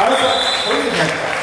好了，回去。